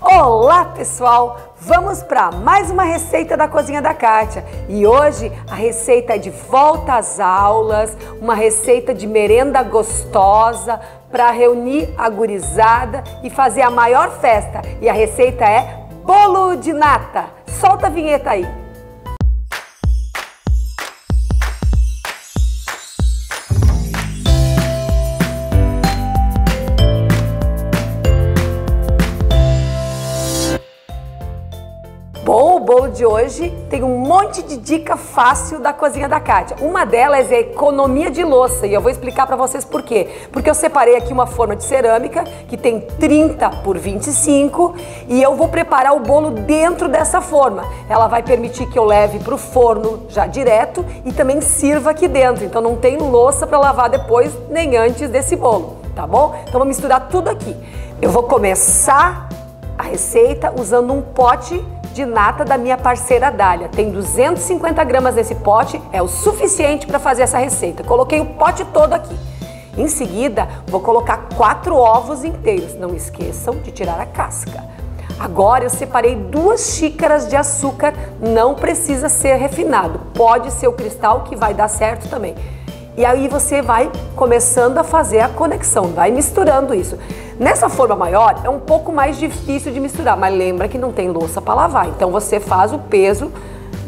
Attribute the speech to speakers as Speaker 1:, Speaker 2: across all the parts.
Speaker 1: Olá pessoal, vamos para mais uma receita da cozinha da Kátia e hoje a receita é de volta às aulas, uma receita de merenda gostosa para reunir a gurizada e fazer a maior festa e a receita é bolo de nata. Solta a vinheta aí. De hoje tem um monte de dica fácil da cozinha da Kátia. Uma delas é economia de louça e eu vou explicar para vocês por quê. Porque eu separei aqui uma forma de cerâmica que tem 30 por 25 e eu vou preparar o bolo dentro dessa forma. Ela vai permitir que eu leve para o forno já direto e também sirva aqui dentro. Então não tem louça para lavar depois nem antes desse bolo, tá bom? Então vou misturar tudo aqui. Eu vou começar a receita usando um pote de nata da minha parceira Dália. Tem 250 gramas nesse pote, é o suficiente para fazer essa receita. Coloquei o pote todo aqui. Em seguida, vou colocar quatro ovos inteiros. Não esqueçam de tirar a casca. Agora eu separei duas xícaras de açúcar, não precisa ser refinado, pode ser o cristal que vai dar certo também. E aí você vai começando a fazer a conexão, vai misturando isso. Nessa forma maior é um pouco mais difícil de misturar, mas lembra que não tem louça para lavar. Então você faz o peso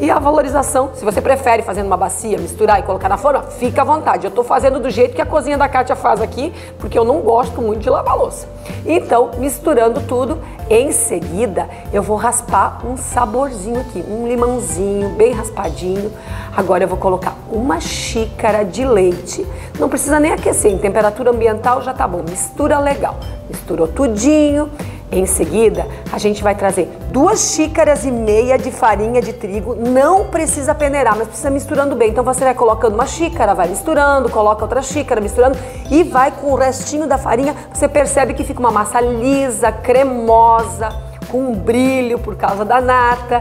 Speaker 1: e a valorização. Se você prefere fazer numa bacia, misturar e colocar na forma, fica à vontade. Eu estou fazendo do jeito que a cozinha da Kátia faz aqui, porque eu não gosto muito de lavar louça. Então, misturando tudo, em seguida eu vou raspar um saborzinho aqui, um limãozinho bem raspadinho. Agora eu vou colocar uma xícara de leite. Não precisa nem aquecer, em temperatura ambiental já tá bom. Mistura legal. Misturou tudinho em seguida, a gente vai trazer duas xícaras e meia de farinha de trigo. Não precisa peneirar, mas precisa misturando bem. Então você vai colocando uma xícara, vai misturando, coloca outra xícara, misturando e vai com o restinho da farinha. Você percebe que fica uma massa lisa, cremosa, com um brilho por causa da nata.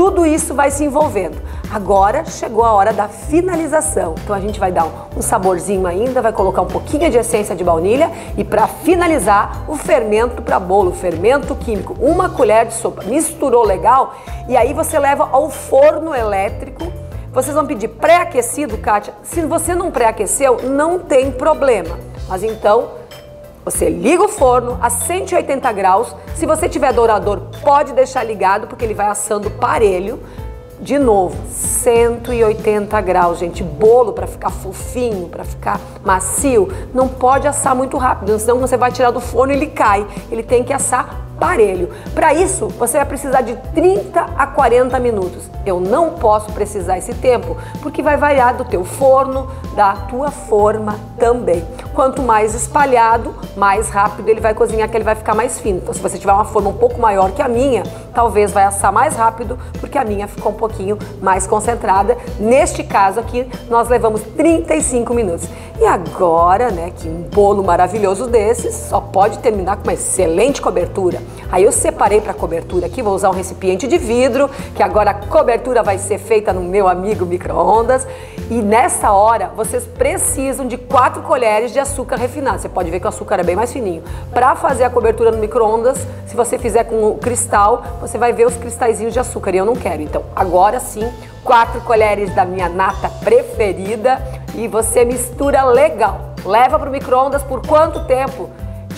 Speaker 1: Tudo isso vai se envolvendo. Agora chegou a hora da finalização. Então a gente vai dar um saborzinho ainda, vai colocar um pouquinho de essência de baunilha e para finalizar o fermento para bolo, fermento químico, uma colher de sopa. Misturou legal e aí você leva ao forno elétrico. Vocês vão pedir pré-aquecido, Kátia? Se você não pré-aqueceu, não tem problema. Mas então você liga o forno a 180 graus. Se você tiver dourador, pode deixar ligado porque ele vai assando parelho. De novo, 180 graus, gente. Bolo para ficar fofinho, para ficar macio, não pode assar muito rápido, senão você vai tirar do forno e ele cai. Ele tem que assar parelho. Para isso, você vai precisar de 30 a 40 minutos. Eu não posso precisar esse tempo, porque vai variar do teu forno, da tua forma também. Quanto mais espalhado, mais rápido ele vai cozinhar, que ele vai ficar mais fino. Então, se você tiver uma forma um pouco maior que a minha, talvez vai assar mais rápido, porque a minha ficou um pouquinho mais concentrada. Neste caso aqui, nós levamos 35 minutos. E agora, né, que um bolo maravilhoso desses só pode terminar com uma excelente cobertura. Aí eu separei para cobertura aqui, vou usar um recipiente de vidro, que agora a cobertura vai ser feita no meu amigo micro-ondas. E nessa hora, vocês precisam de 4 colheres de açúcar refinado. Você pode ver que o açúcar é bem mais fininho. Para fazer a cobertura no micro-ondas, se você fizer com o cristal, você vai ver os cristalzinhos de açúcar e eu não quero. Então, agora sim, 4 colheres da minha nata preferida e você mistura legal. Leva para o micro-ondas por quanto tempo?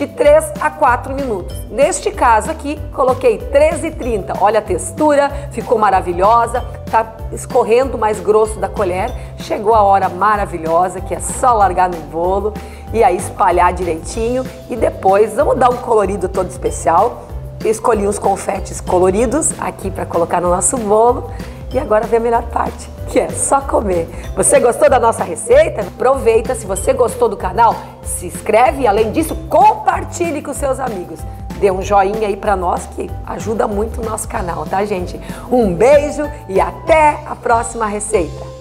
Speaker 1: De 3 a 4 minutos. Neste caso aqui, coloquei 13,30. Olha a textura, ficou maravilhosa, tá escorrendo mais grosso da colher. Chegou a hora maravilhosa, que é só largar no bolo e aí espalhar direitinho e depois vamos dar um colorido todo especial. Escolhi uns confetes coloridos aqui para colocar no nosso bolo. E agora vem a melhor parte, que é só comer. Você gostou da nossa receita? Aproveita, se você gostou do canal, se inscreve e além disso, compartilhe com seus amigos. Dê um joinha aí para nós que ajuda muito o nosso canal, tá, gente? Um beijo e até a próxima receita.